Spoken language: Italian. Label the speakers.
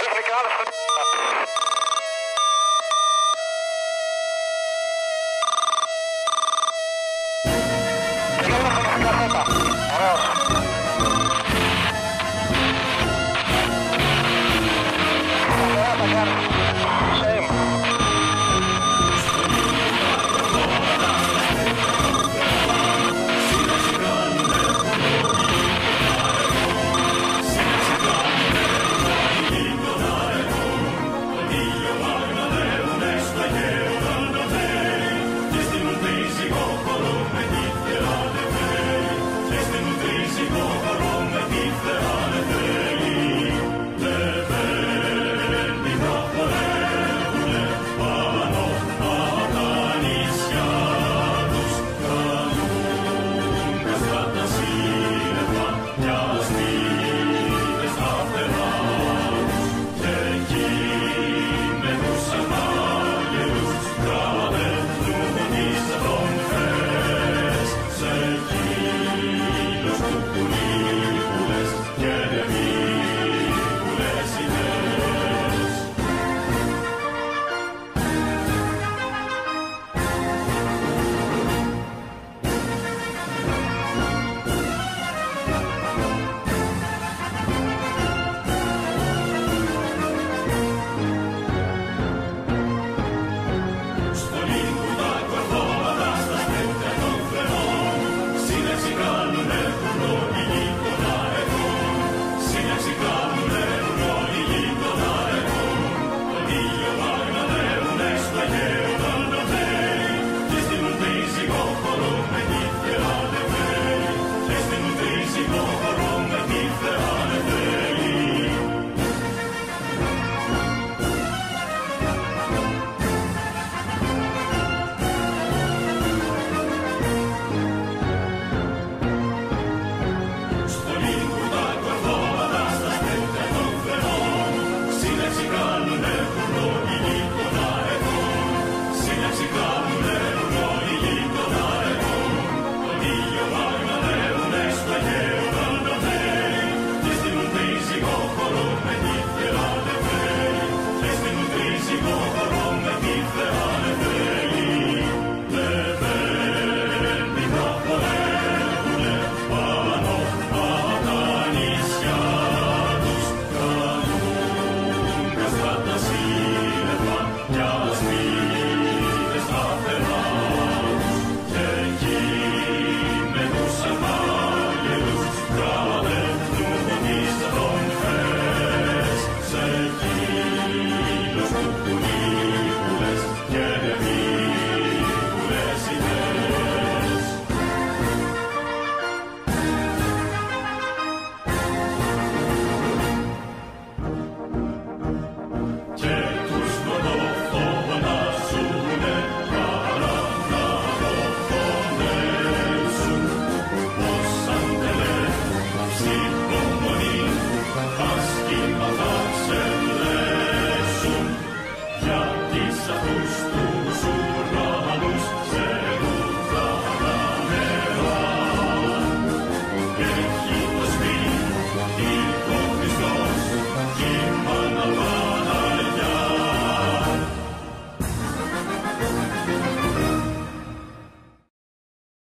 Speaker 1: Technicale